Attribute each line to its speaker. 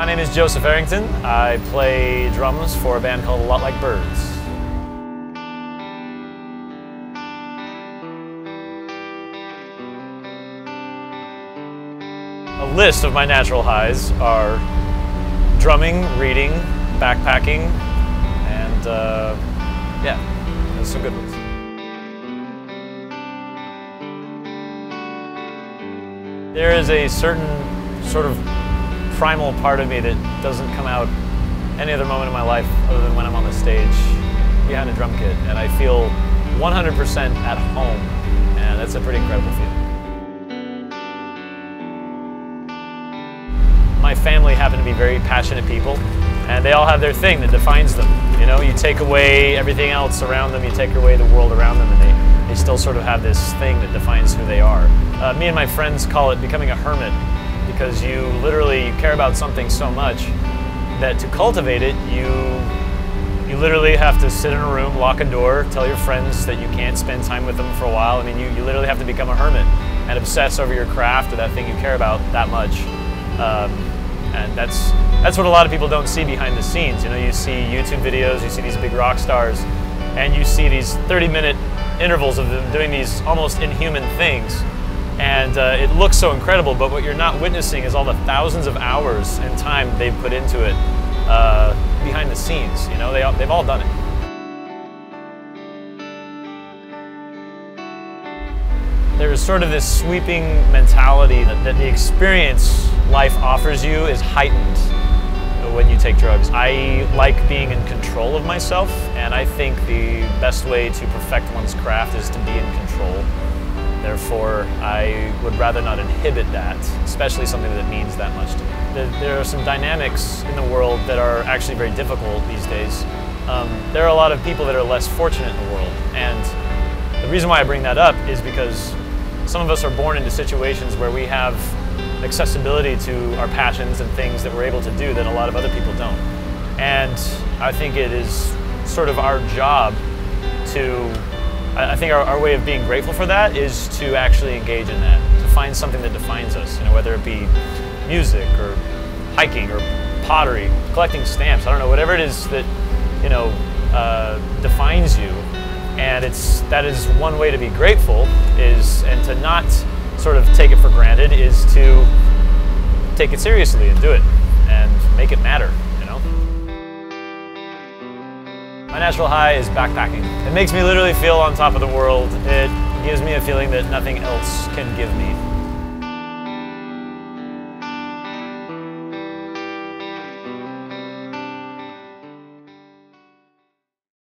Speaker 1: My name is Joseph Arrington. I play drums for a band called A Lot Like Birds. A list of my natural highs are drumming, reading, backpacking, and uh, yeah, there's some good ones. There is a certain sort of primal part of me that doesn't come out any other moment in my life other than when I'm on the stage behind a drum kit. And I feel 100% at home, and that's a pretty incredible feeling. My family happen to be very passionate people, and they all have their thing that defines them. You know, you take away everything else around them, you take away the world around them, and they, they still sort of have this thing that defines who they are. Uh, me and my friends call it becoming a hermit because you literally you care about something so much that to cultivate it, you you literally have to sit in a room, lock a door, tell your friends that you can't spend time with them for a while. I mean, you, you literally have to become a hermit and obsess over your craft or that thing you care about that much. Um, and that's that's what a lot of people don't see behind the scenes. You know, you see YouTube videos, you see these big rock stars, and you see these 30-minute intervals of them doing these almost inhuman things and uh, it looks so incredible, but what you're not witnessing is all the thousands of hours and time they've put into it uh, behind the scenes. You know, they, they've all done it. There's sort of this sweeping mentality that, that the experience life offers you is heightened when you take drugs. I like being in control of myself, and I think the best way to perfect one's craft is to be in control. Therefore, I would rather not inhibit that, especially something that means that much to me. There are some dynamics in the world that are actually very difficult these days. Um, there are a lot of people that are less fortunate in the world, and the reason why I bring that up is because some of us are born into situations where we have accessibility to our passions and things that we're able to do that a lot of other people don't. And I think it is sort of our job to I think our, our, way of being grateful for that is to actually engage in that, to find something that defines us, you know, whether it be music or hiking or pottery, collecting stamps, I don't know, whatever it is that, you know, uh, defines you. And it's, that is one way to be grateful is, and to not sort of take it for granted is to take it seriously and do it and make it matter. My natural high is backpacking. It makes me literally feel on top of the world. It gives me a feeling that nothing else can give me.